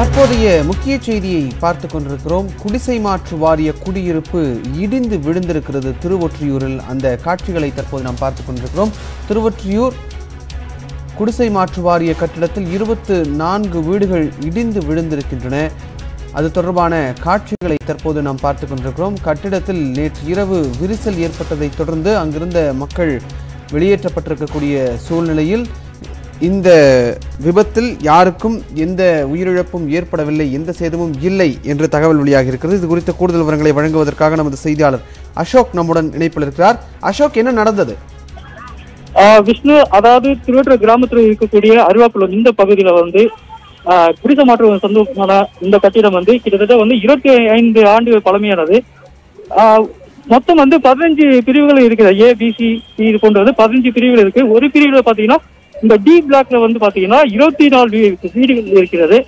தற்போதைய முக்கிய செய்தியை பார்த்து கொண்டிருக்கிறோம். குடிசை மாற்று வாரிய குடியிருப்பு இடிந்து விழுந்திருக்கிறது. திருவொற்றியூரில் அந்த காட்சிகளை தற்போது நாம் பார்த்து கொண்டிருக்கிறோம். திருவொற்றியூர் குடிசை மாற்று வாரிய கட்டிடத்தில் இருபத்து நான்கு வீடுகள் இடிந்து விழுந்திருக்கின்றன. அது தொடர்பான காட்சிகளை தற்போது நாம் பார்த்து கொண்டிருக்கிறோம். கட்டிடத்தில் நேற்று இரவு விரிசல் ஏற்பட்டதைத் தொடர்ந்து அங்கிருந்த மக்கள் வெளியேற்றப்பட்டிருக்கக்கூடிய சூழ்நிலையில் இந்த விபத்தில் யாருக்கும் எந்த உயிரிழப்பும் ஏற்படவில்லை எந்த சேதமும் இல்லை என்று தகவல் வெளியாக இருக்கிறது. இது குறித்த கூடுதல் விவரங்களை வழங்குவதற்காக நமது செய்தியாளர் அசோக் நம்முடன் இணைப்பில் இருக்கிறார். அசோக் என்ன நடந்தது? ஆஹ் விஷ்ணு அதாவது திருவற்ற கிராமத்துல இருக்கக்கூடிய அருவாக்குளம் இந்த பகுதியில வந்து ஆஹ் குடிசை சந்தோஷமான சொந்தமான இந்த கட்டிடம் வந்து கிட்டத்தட்ட வந்து இருபத்தி ஐந்து ஆண்டு பழமையானது. ஆஹ் மொத்தம் வந்து பதினஞ்சு பிரிவுகள் இருக்குது. ஏ இது போன்ற வந்து பதினஞ்சு பிரிவுகள் இருக்கு. ஒரு பிரிவுல பாத்தீங்கன்னா இந்த டி பிளாக்ல வந்து பாத்தீங்கன்னா இருபத்தி நாலு வீடுகள் இருக்கிறது.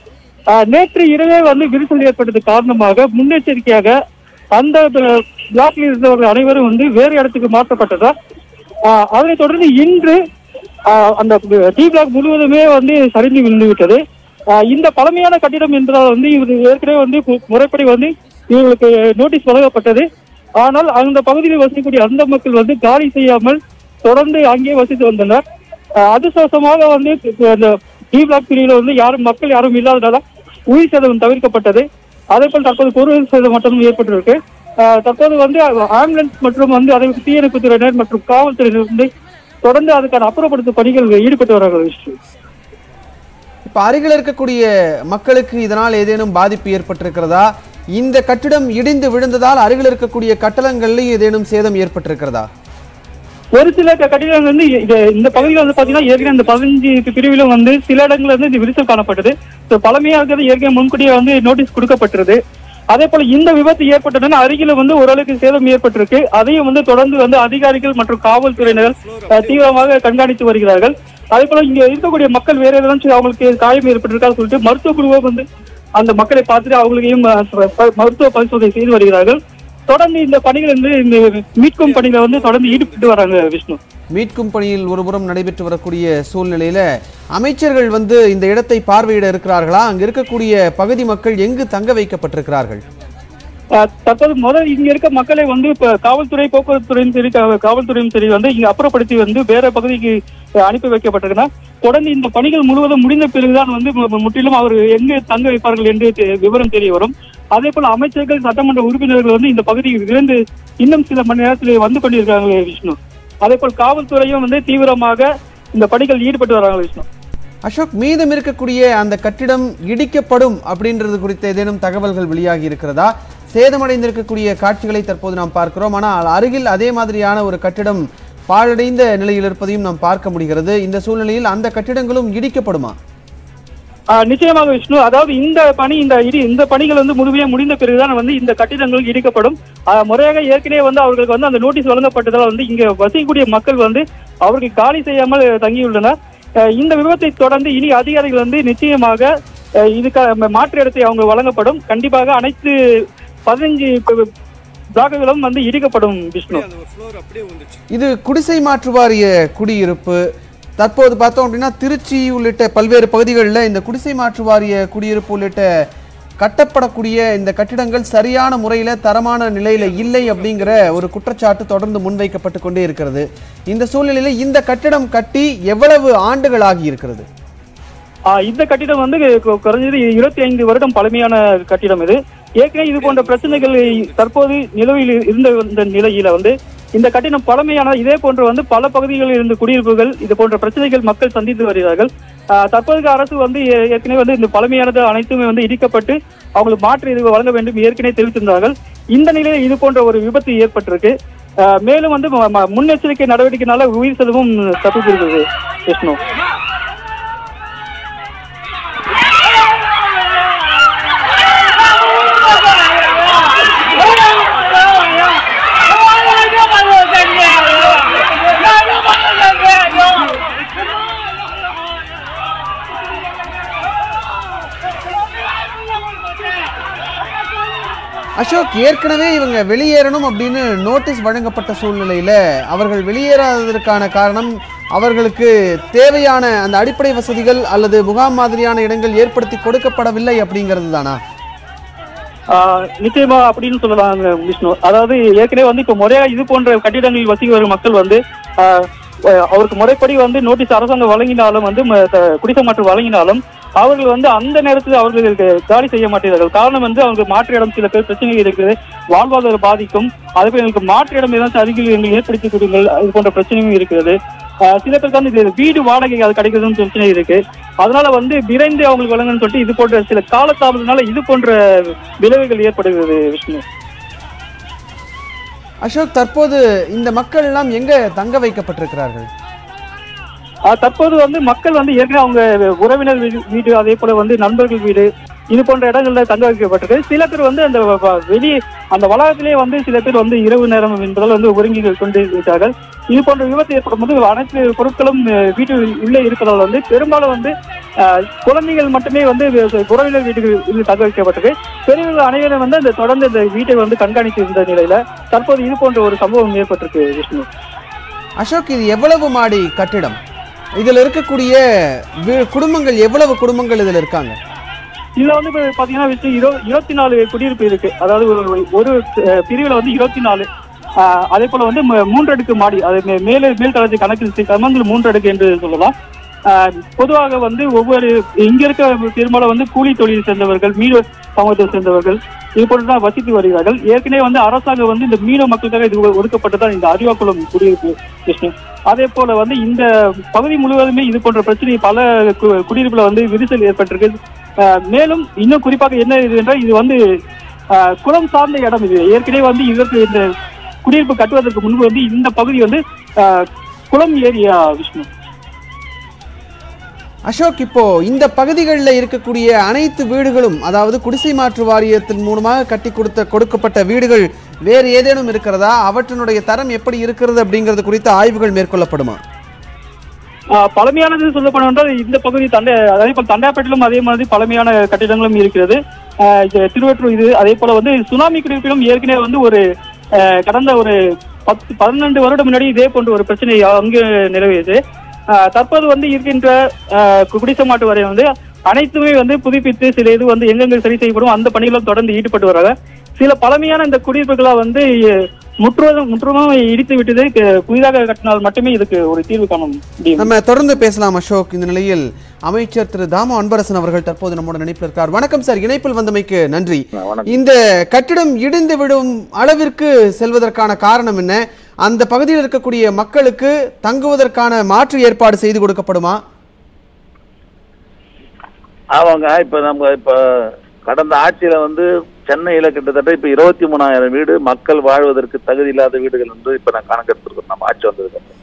நேற்று இரவே வந்து விரிசல் ஏற்பட்டது காரணமாக முன்னெச்சரிக்கையாக அந்த பிளாக்ல இருந்தவர்கள் அனைவரும் வந்து வேறு இடத்துக்கு மாற்றப்பட்டதா? அதனைத் தொடர்ந்து இன்று அந்த டி பிளாக் முழுவதுமே வந்து சரிந்து விழுந்து விட்டது இந்த பழமையான கட்டிடம் என்பதால் வந்து இவர் ஏற்கனவே வந்து முறைப்படி வந்து இவர்களுக்கு நோட்டீஸ் வழங்கப்பட்டது. ஆனால் அந்த பகுதியில் வசிக்கக்கூடிய அந்த மக்கள் வந்து காலி செய்யாமல் தொடர்ந்து அங்கே வசித்து வந்தனர். அதிர்ஷ்டமாக வந்து அந்த டி பிளாக் பிரிவில் வந்து யாரும் மக்கள் யாரும் இல்லாததால உயிர் சேதம் தவிர்க்கப்பட்டது. அதே போல் தற்போது பொருள் சேதம் மட்டும் ஏற்பட்டிருக்கு. தற்போது வந்து ஆம்புலன்ஸ் மற்றும் வந்து அதை தீயணைப்பு துறையினர் மற்றும் காவல்துறையினர் வந்து தொடர்ந்து அதுக்கான அப்புறப்படுத்தும் பணிகள் ஈடுபட்டு வராங்க விஷ்ணு இப்ப அருகில் இருக்கக்கூடிய மக்களுக்கு இதனால் ஏதேனும் பாதிப்பு ஏற்பட்டிருக்கிறதா? இந்த கட்டிடம் இடிந்து விழுந்ததால் அருகில் இருக்கக்கூடிய கட்டடங்கள்லையும் ஏதேனும் சேதம் ஏற்பட்டிருக்கிறதா? ஒரு சில கட்டிடங்கள் வந்து இது இந்த பகுதியில் வந்து பாத்தீங்கன்னா ஏற்கனவே இந்த பதினஞ்சு பிரிவிலும் வந்து சில இடங்கள்ல வந்து இந்த விரிசல் காணப்பட்டது. ஸோ பழமையா இருக்கிறது ஏற்கனவே முன்கூட்டியே வந்து நோட்டீஸ் கொடுக்கப்பட்டிருது. அதே போல இந்த விபத்து ஏற்பட்டதுன்னு அருகில வந்து ஓரளவுக்கு சேதம் ஏற்பட்டிருக்கு. அதையும் வந்து தொடர்ந்து வந்து அதிகாரிகள் மற்றும் காவல்துறையினர் தீவிரமாக கண்காணித்து வருகிறார்கள். அதே போல இங்க இருக்கக்கூடிய மக்கள் வேற ஏதாச்சும் அவங்களுக்கு காயம் ஏற்பட்டிருக்கான்னு சொல்லிட்டு மருத்துவ குழுவை வந்து அந்த மக்களை பார்த்துட்டு அவங்களையும் ப- மருத்துவ பரிசோதனை செய்து வருகிறார்கள். தொடர்ந்து இந்த பணிகள் வந்து இந்த மீட்கும் பணிகளை வந்து தொடர்ந்து ஈடுபட்டு வராங்க விஷ்ணு. மீட்கும் பணியில் ஒருபுறம் நடைபெற்று வரக்கூடிய சூழ்நிலையில அமைச்சர்கள் வந்து இந்த இடத்தை பார்வையிட இருக்கிறார்களா? அங்க இருக்கக்கூடிய பகுதி மக்கள் எங்கு தங்க வைக்கப்பட்டிருக்கிறார்கள்? தற்போது முதல் இங்க இருக்க மக்களை வந்து இப்ப காவல்துறை போக்குவரத்து துறையும் சரி காவல்துறையும் சரி வந்து இங்க அப்புறப்படுத்தி வந்து வேற பகுதிக்கு அனுப்பி வைக்கப்பட்டிருக்குன்னா தொடர்ந்து இந்த பணிகள் முழுவதும் முடிந்த பிறகுதான் வந்து முற்றிலும் அவர் எங்கு தங்க வைப்பார்கள் என்று விவரம் தெரிய வரும். அதே போல அமைச்சர்கள் சட்டமன்ற உறுப்பினர்கள் வந்து இந்த பகுதிக்கு விரைந்து இன்னும் சில மணி நேரத்தில் வந்து கொண்டிருக்காங்களே விஷ்ணு. அதே போல் காவல்துறையும் வந்து தீவிரமாக இந்த பணிகள் ஈடுபட்டு வராங்க விஷ்ணு. அசோக் மீதம் இருக்கக்கூடிய அந்த கட்டிடம் இடிக்கப்படும் அப்படின்றது குறித்த ஏதேனும் தகவல்கள் வெளியாகி இருக்கிறதா? சேதமடைந்திருக்கக்கூடிய காட்சிகளை தற்போது நாம் பார்க்கிறோம். ஆனால் அருகில் அதே மாதிரியான ஒரு கட்டிடம் பாழடைந்த நிலையில் இருப்பதையும் நாம் பார்க்க முடிகிறது. இந்த சூழ்நிலையில் அந்த கட்டிடங்களும் இடிக்கப்படுமா? நிச்சயமாக விஷ்ணு. அதாவது இந்த பணி இந்த இடி இந்த பணிகள் வந்து முழுமையா முடிந்த பிறகுதான் வந்து இந்த கட்டிடங்கள் இடிக்கப்படும். முறையாக ஏற்கனவே வந்து அவர்களுக்கு வந்து அந்த நோட்டீஸ் வழங்கப்பட்டதால் வந்து இங்க வசிக்கக்கூடிய மக்கள் வந்து அவர்கள் காலி செய்யாமல் தங்கியுள்ளனர். இந்த விபத்தை தொடர்ந்து இனி அதிகாரிகள் வந்து நிச்சயமாக இதுக்கு மாற்று இடத்தை அவங்க வழங்கப்படும். கண்டிப்பாக அனைத்து பதினஞ்சு பிளாக்குகளும் வந்து இடிக்கப்படும் விஷ்ணு. இது குடிசை மாற்று வாரிய குடியிருப்பு. தற்போது பார்த்தோம் அப்படின்னா திருச்சி உள்ளிட்ட பல்வேறு பகுதிகளில் இந்த குடிசை மாற்று வாரிய குடியிருப்பு உள்ளிட்ட கட்டப்படக்கூடிய இந்த கட்டிடங்கள் சரியான முறையில் தரமான நிலையில் இல்லை அப்படிங்கிற ஒரு குற்றச்சாட்டு தொடர்ந்து முன்வைக்கப்பட்டு கொண்டே இருக்கிறது. இந்த சூழ்நிலையில் இந்த கட்டிடம் கட்டி எவ்வளவு ஆண்டுகள் ஆகி இருக்கிறது? ஆஹ் இந்த கட்டிடம் வந்து குறைஞ்சது இருபத்தி ஐந்து வருடம் பழமையான கட்டிடம் இது. ஏற்கனவே இது போன்ற பிரச்சனைகள் தற்போது நிலவில் இருந்த இந்த நிலையில வந்து இந்த கட்டிடம் பழமையான இதே போன்று வந்து பல பகுதிகளில் இருந்து குடியிருப்புகள் இது போன்ற பிரச்சனைகள் மக்கள் சந்தித்து வருகிறார்கள். ஆஹ் தற்போதைய அரசு வந்து ஏற்கனவே வந்து இந்த பழமையானது அனைத்துமே வந்து இடிக்கப்பட்டு அவங்களுக்கு மாற்று இது வழங்க வேண்டும் ஏற்கனவே தெரிவித்திருந்தார்கள். இந்த நிலையில் இது போன்ற ஒரு விபத்து ஏற்பட்டிருக்கு. மேலும் வந்து ம- ம- முன்னெச்சரிக்கை நடவடிக்கைனால உயிர் செலவும் தப்பித்திருக்கிறது விஷ்ணு. அசோக் ஏற்கனவே இவங்க வெளியேறணும் அப்படின்னு நோட்டீஸ் வழங்கப்பட்ட சூழ்நிலையில் அவர்கள் வெளியேறாததற்கான காரணம் அவர்களுக்கு தேவையான அந்த அடிப்படை வசதிகள் அல்லது முகாம் மாதிரியான இடங்கள் ஏற்படுத்தி கொடுக்கப்படவில்லை அப்படிங்கிறது தானா நிச்சயமா அப்படின்னு சொல்லலாம் விஷ்ணு. அதாவது ஏற்கனவே வந்து இப்ப முறையா இது போன்ற கட்டிடங்களில் வசிக்கு வரும் மக்கள் வந்து அவருக்கு முறைப்படி வந்து நோட்டீஸ் அரசாங்கம் வழங்கினாலும் வந்து ம- த- குடிசை மாற்று வழங்கினாலும் அவர்கள் வந்து அந்த நேரத்தில் அவர்களுக்கு காலி செய்ய மாட்டேங்கிறார்கள் காரணம் வந்து அவங்களுக்கு மாற்று இடம் சில பேர் பிரச்சனை இருக்குது வாழ்வாதாரம் பாதிக்கும். அதே எங்களுக்கு மாற்று இடம் ஏதாச்சும் அருகில் எங்களுக்கு ஏற்படுத்தி கொடுங்கள். இது போன்ற பிரச்சனையும் இருக்கிறது. ஆஹ் சில பேருக்கு வந்து இது வீடு வாடகை அது கிடைக்கிறதுன்னு பிரச்சனை இருக்கு. அதனால வந்து விரைந்து அவங்களுக்கு வழங்கணும்னு சொல்லிட்டு இது போன்ற சில காலத்தாமதனால இது போன்ற விளைவுகள் ஏற்படுகிறது விஷ்ணு. அசோக் தற்போது இந்த மக்கள் எல்லாம் எங்க தங்க வைக்கப்பட்டிருக்கிறார்கள்? தற்போது வந்து மக்கள் வந்து ஏற்கனவே அவங்க உறவினர் வீடு வீடு அதே போல வந்து நண்பர்கள் வீடு இது போன்ற இடங்கள்ல தங்க வைக்கப்பட்டிருக்கு. சில பேர் வந்து அந்த வ- வெளி அந்த வளாகத்திலே வந்து சில பேர் வந்து இரவு நேரம் என்பதால் வந்து ஒருங்கி கொண்டு இருக்கிறார்கள் இது போன்ற விபத்து ஏற்படும் போது அனைத்து பொருட்களும் வீட்டு உள்ளே இருப்பதால் வந்து பெரும்பாலும் வந்து குழந்தைகள் மட்டுமே வந்து உறவினர் வீட்டுக்கு தங்க வைக்கப்பட்டது பெரியவர்கள் அனைவரும் வந்து அந்த தொடர்ந்து இந்த வீட்டை வந்து கண்காணித்து இருந்த நிலையில தற்போது இது போன்ற ஒரு சம்பவம் ஏற்பட்டிருக்கு விஷ்ணு. அசோக் இது எவ்வளவு மாடி கட்டிடம்? இதில் இருக்கக்கூடிய குடும்பங்கள் எவ்வளவு குடும்பங்கள் இதில் இருக்காங்க? இதுல வந்து பாத்தீங்கன்னா விஷயம் இரு- இருபத்தி நாலு குடியிருப்பு இருக்கு. அதாவது ஒரு ஒரு பிரிவுல வந்து இருபத்தி நாலு அதே போல வந்து ம- மூன்று அடுக்கு மாடி அது மேலே மேல் தளத்தை கணக்கில் சேர்க்காமல் மூன்று அடுக்கு என்று சொல்லலாம். பொதுவாக வந்து ஒவ்வொரு இங்க இருக்க பெரும்பாலும் வந்து கூலி தொழில் சேர்ந்தவர்கள் மீனவ சமூகத்தை சேர்ந்தவர்கள் இது தான் வசித்து வருகிறார்கள். ஏற்கனவே வந்து அரசாங்கம் வந்து இந்த மீனவ மக்களுக்காக இது ஒதுக்கப்பட்டதான் இந்த அறிவாக்குளம் குடியிருப்பு விஷ்ணு அதே போல வந்து இந்த பகுதி முழுவதுமே இது போன்ற பிரச்சனை பல கு- குடியிருப்புல வந்து விரிசல் ஏற்பட்டிருக்கு. மேலும் இன்னும் குறிப்பாக என்ன இது என்றால் இது வந்து ஆஹ் குளம் சார்ந்த இடம் இது. ஏற்கனவே வந்து இதற்கு இந்த குடியிருப்பு கட்டுவதற்கு முன்பு வந்து இந்த பகுதி வந்து ஆஹ் குளம் ஏரியா விஷ்ணு அசோக் இப்போ இந்த பகுதிகளில் இருக்கக்கூடிய அனைத்து வீடுகளும் அதாவது குடிசை மாற்று வாரியத்தின் மூலமாக கட்டி கொடுத்த கொடுக்கப்பட்ட வீடுகள் வேறு ஏதேனும் இருக்கிறதா? அவற்றினுடைய தரம் எப்படி இருக்கிறது அப்படிங்கிறது குறித்த ஆய்வுகள் மேற்கொள்ளப்படுமா? ஆஹ் பழமையானது சொல்லப்படும் என்றால் இந்த பகுதி தண்டை அதே போல் தண்டாப்பேட்டிலும் அதே மாதிரி பழமையான கட்டிடங்களும் இருக்கிறது. இது திருவற்றூர் இது அதே போல வந்து சுனாமி குடியிருப்பிலும் ஏற்கனவே வந்து ஒரு கடந்த ஒரு பத்து பன்னெண்டு வருடம் முன்னாடி இதே போன்ற ஒரு பிரச்சனை அங்கு நிலவியது. தற்போது வந்து இருக்கின்ற ஆஹ் குடிசை மாட்டு வரை வந்து அனைத்துமே வந்து புதுப்பித்து சில இது வந்து எங்கெங்க சரி செய்யப்படும் அந்த பணிகளும் தொடர்ந்து ஈடுபட்டு வராங்க. சில பழமையான இந்த குடியிருப்புகளை வந்து முற்றுவதும் முற்றுமும் இடித்து விட்டது. புதிதாக கட்டினால் மட்டுமே இதுக்கு ஒரு தீர்வு காண முடியும். நம்ம தொடர்ந்து பேசலாம் அசோக். இந்த நிலையில் அமைச்சர் திரு தாமு அன்பரசன் அவர்கள் தற்போது நம்மோட இணைப்பில் இருக்கார் வணக்கம் சார். இணைப்பில் வந்தமைக்கு நன்றி. இந்த கட்டிடம் இடிந்து விடும் அளவிற்கு செல்வதற்கான காரணம் என்ன? அந்த பகுதியில் இருக்கக்கூடிய மக்களுக்கு தங்குவதற்கான மாற்று ஏற்பாடு செய்து கொடுக்கப்படுமா? ஆமாங்க இப்ப நம்ம இப்ப கடந்த ஆட்சியில வந்து சென்னையில கிட்டத்தட்ட இப்ப இருபத்தி மூணாயிரம் வீடு மக்கள் வாழ்வதற்கு தகுதி இல்லாத வீடுகள் என்று இப்ப நான் கணக்கெடுத்திருக்கோம். நம்ம ஆட்சி வந்ததுக்கு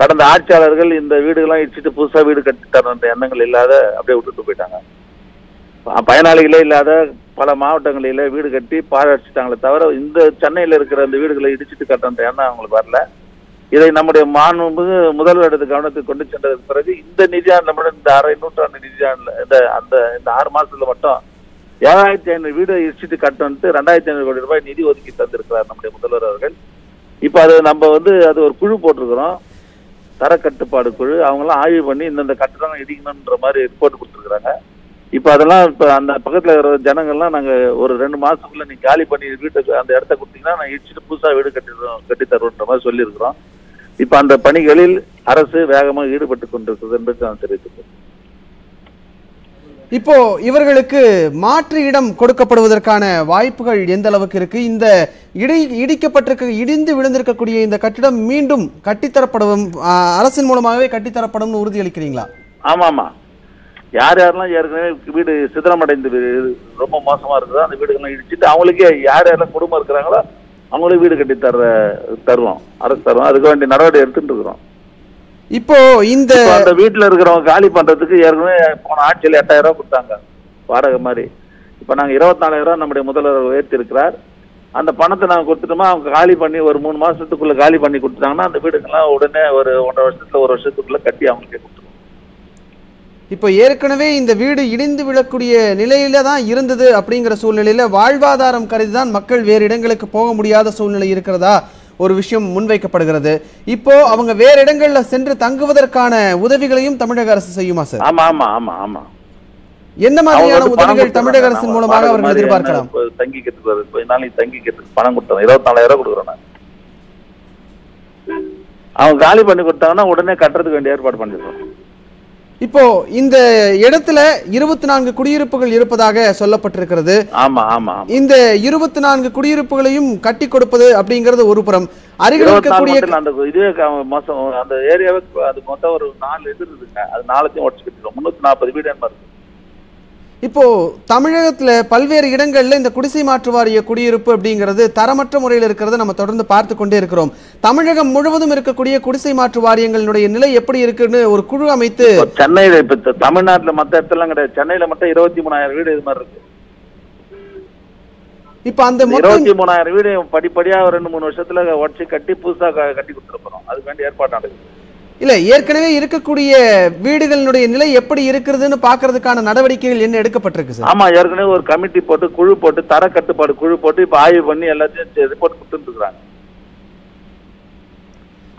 கடந்த ஆட்சியாளர்கள் இந்த வீடுகள்லாம் இடிச்சிட்டு புதுசா வீடு கட்டி எண்ணங்கள் இல்லாத அப்படியே விட்டுட்டு போயிட்டாங்க. பயனாளிகளே இல்லாத பல மாவட்டங்களில வீடு கட்டி பாழடிச்சிட்டாங்களே தவிர இந்த சென்னையில இருக்கிற அந்த வீடுகளை இடிச்சிட்டு கட்டுற எண்ணம் அவங்களுக்கு வரல. இதை நம்முடைய மாண்பு முதல்வரது கவனத்துக்கு கொண்டு சென்றதுக்கு பிறகு இந்த நிதியாண்டு நம்மளோட இந்த அரை நூற்றாண்டு நிதியாண்டுல இந்த அந்த இந்த ஆறு மாசத்துல மட்டும் ஏழாயிரத்தி ஐநூறு வீடு இடிச்சிட்டு கட்டணும்ட்டு ரெண்டாயிரத்தி ஐநூறு கோடி ரூபாய் நிதி ஒதுக்கி தந்திருக்கிறார் நம்முடைய முதல்வர் அவர்கள். இப்ப அது நம்ம வந்து அது ஒரு குழு போட்டிருக்கிறோம். தரக்கட்டுப்பாடு குழு. அவங்களாம் ஆய்வு பண்ணி இந்தந்த கட்டணம் இடிக்கணுன்ற மாதிரி ரிப்போர்ட் கொடுத்துருக்காங்க இப்ப அதெல்லாம் இப்ப அந்த பக்கத்துல இருக்கிற ஜனங்கள்லாம் நாங்க ஒரு ரெண்டு மாசத்துக்குள்ள நீங்க காலி பண்ணி வீட்டுக்கு அந்த இடத்த கொடுத்தீங்கன்னா நான் இடிச்சிட்டு புதுசா வீடு கட்டிடுறோம் கட்டி தருவோன்ற மாதிரி சொல்லியிருக்கிறோம். இப்ப அந்த பணிகளில் அரசு வேகமாக ஈடுபட்டு கொண்டிருக்கிறது என்பதை நான் தெரிவித்துக்கிறேன் இப்போ இவர்களுக்கு மாற்று இடம் கொடுக்கப்படுவதற்கான வாய்ப்புகள் எந்த அளவுக்கு இருக்கு? இந்த இடி இடிக்கப்பட்டிருக்க இடிந்து விழுந்திருக்கக்கூடிய இந்த கட்டிடம் மீண்டும் கட்டித்தரப்படும் அரசின் மூலமாகவே கட்டித்தரப்படும்னு உறுதியளிக்கிறீங்களா? ஆமா ஆமா யார் யாரெல்லாம் ஏற்கனவே வீடு சிதறமடைந்து வீடு ரொம்ப மோசமா இருக்குதோ அந்த வீடுகள்லாம் இடிச்சிட்டு அவங்களுக்கே யார் யாரெல்லாம் குடும்பம் இருக்கிறாங்களோ அவங்களே வீடு கட்டி தர்ற தருவோம். அரசு தருவோம். அதுக்கு வேண்டிய நடவடிக்கை எடுத்துட்டு இருக்கிறோம். இப்போ இந்த அந்த வீட்டுல இருக்கிறவங்க காலி பண்றதுக்கு ஏற்கனவே போன ஆட்சியில் எட்டாயிரம் ரூபாய் கொடுத்தாங்க. வாடகை மாதிரி. இப்ப நாங்க இருபத்தி நாலாயிரம் ரூபாய் நம்முடைய முதல்வர் உயர்த்தி இருக்கிறார் அந்த பணத்தை நாங்க கொடுத்துட்டோமா அவங்க காலி பண்ணி ஒரு மூணு மாசத்துக்குள்ள காலி பண்ணி கொடுத்துட்டாங்கன்னா அந்த வீடுங்கெல்லாம் உடனே ஒரு ஒன்றரை வருஷத்துல ஒரு வருஷத்துக்குள்ள கட்டி அவங்களுக்கே கொடுத்துருவோம். இப்போ ஏற்கனவே இந்த வீடு இடிந்து விழக்கூடிய நிலையில தான் இருந்தது அப்படிங்கிற சூழ்நிலையில வாழ்வாதாரம் கருதி தான் மக்கள் வேறு இடங்களுக்கு போக முடியாத சூழ்நிலை இருக்கிறதா ஒரு விஷயம் முன்வைக்கப்படுகிறது. இப்போ அவங்க வேற இடங்கள்ல சென்று தங்குவதற்கான உதவிகளையும் தமிழக அரசு செய்யுமா சார்? ஆமா ஆமா ஆமா ஆமா. என்ன மாதிரியான உதவிகள் தமிழக. அரசின் மூலமாக அவர்கள் எதிர்பார்க்கலாம்? தங்கிக்கிறதுக்கு நாளைக்கு தங்கிக்கிறதுக்கு பணம் கொடுத்தாங்க இருபத்தி நாலாயிரம் கொடுக்குறேன் நான். அவங்க காலி பண்ணி கொடுத்தாங்கன்னா உடனே கட்டுறதுக்கு வேண்டிய ஏற்பாடு பண்ணிடுறோம். இப்போ இந்த இடத்துல இருபத்தி நான்கு குடியிருப்புகள் இருப்பதாக சொல்லப்பட்டிருக்கிறது. ஆமா ஆமா இந்த இருபத்தி நான்கு குடியிருப்புகளையும் கட்டி கொடுப்பது அப்படிங்கிறது ஒரு புறம். அருகில் இருக்கக்கூடிய அந்த இதுவே க- மொத்தம் அந்த ஏரியாவே அது மொத்தம் ஒரு நாலு இது இருக்குங்க அது நாலுத்தையும் உடச்சு முன்னூத்தி நாற்பது வீடு என்ன இருக்கு? இப்போ தமிழகத்துல பல்வேறு இடங்கள்ல இந்த குடிசை மாற்று வாரிய குடியிருப்பு அப்படிங்கிறது தரமற்ற முறையில் இருக்கிறத நம்ம தொடர்ந்து பார்த்து கொண்டே இருக்கிறோம். தமிழகம் முழுவதும் இருக்கக்கூடிய குடிசை மாற்று வாரியங்களினுடைய நிலை எப்படி இருக்குன்னு ஒரு குழு அமைத்து சென்னையில இப்ப தமிழ்நாட்டுல மத்த இடத்துல கிடையாது. சென்னையில மட்டும் இருபத்தி மூணாயிரம் வீடு இது மாதிரி இருக்கு. இப்ப அந்த இருபத்தி மூணாயிரம் வீடு படிப்படியா ஒரு ரெண்டு மூணு வருஷத்துல உடச்சு கட்டி புதுசா க- கட்டி கொடுத்துட போறோம். அதுக்கு வேண்டிய ஏற்பாடு நடக்குது. இல்ல ஏற்கனவே இருக்கக்கூடிய வீடுகளினுடைய நிலை எப்படி இருக்கிறதுன்னு பாக்குறதுக்கான நடவடிக்கைகள் என்ன எடுக்கப்பட்டிருக்கு சார்? ஆமா ஏற்கனவே ஒரு கமிட்டி போட்டு குழு போட்டு தர கட்டுப்பாடு குழு போட்டு இப்ப ஆய்வு பண்ணி எல்லாத்தையும் ரிப்போர்ட் கொடுத்துட்டு இருக்காங்க.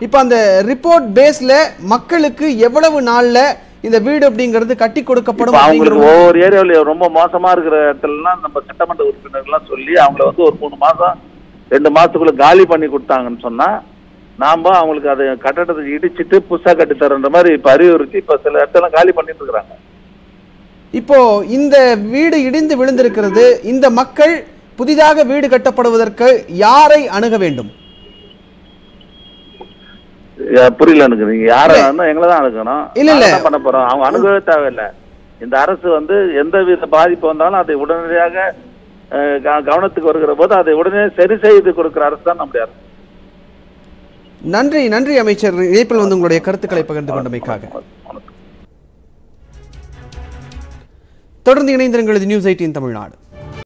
இப்ப அந்த ரிப்போர்ட் பேஸ்ல மக்களுக்கு எவ்வளவு நாள்ல இந்த வீடு அப்படிங்கிறது கட்டி கொடுக்கப்படும் அவங்களுக்கு ஒவ்வொரு ஏரியாவில ரொம்ப மோசமா இருக்கிற இடத்துலலாம் நம்ம சட்டமன்ற உறுப்பினர்கள்லாம் சொல்லி அவங்கள வந்து ஒரு மூணு மாசம் ரெண்டு மாசத்துக்குள்ள காலி பண்ணி கொடுத்தாங்கன்னு சொன்னா நாம அவங்களுக்கு அதை கட்டடத்தை இடிச்சிட்டு புதுசா கட்டி தரன்ற மாதிரி இப்ப அறிவுறுத்தி இப்ப சில இடத்துல காலி பண்ணிட்டு இருக்காங்க. இப்போ இந்த வீடு இடிந்து விழுந்திருக்கிறது இந்த மக்கள் புதிதாக வீடு கட்டப்படுவதற்கு யாரை அணுக வேண்டும்? புரியல எனக்கு. நீங்க யார எங்களை தான் அணுகணும். இல்ல, இல்ல. பண்ண போறோம். அவங்க அணுகவே தேவையில்லை. இந்த அரசு வந்து எந்த வித பாதிப்பு வந்தாலும் அதை உடனடியாக கவனத்துக்கு வருகிற போது அதை உடனே சரி செய்து கொடுக்கிற அரசு தான் நம்முடைய அரசு. நன்றி நன்றி அமைச்சர். இணைப்பில் வந்து உங்களுடைய கருத்துக்களை பகிர்ந்து கொண்டமைக்காக. தொடர்ந்து இணைந்திருங்கள் நியூஸ் எயிட்டின் தமிழ்நாடு.